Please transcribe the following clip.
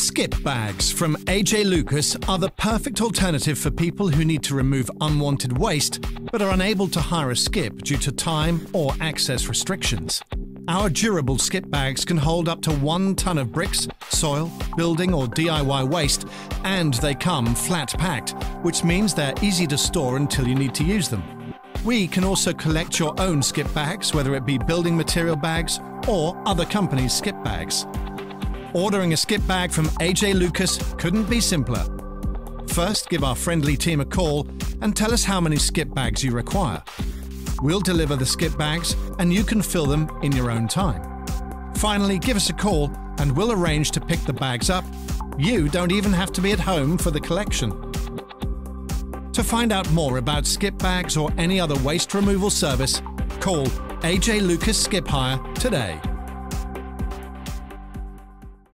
Skip bags from AJ Lucas are the perfect alternative for people who need to remove unwanted waste but are unable to hire a skip due to time or access restrictions. Our durable skip bags can hold up to one ton of bricks, soil, building, or DIY waste, and they come flat packed, which means they're easy to store until you need to use them. We can also collect your own skip bags, whether it be building material bags or other companies' skip bags. Ordering a skip bag from AJ Lucas couldn't be simpler. First, give our friendly team a call and tell us how many skip bags you require. We'll deliver the skip bags and you can fill them in your own time. Finally, give us a call and we'll arrange to pick the bags up. You don't even have to be at home for the collection. To find out more about skip bags or any other waste removal service, call AJ Lucas Skip Hire today.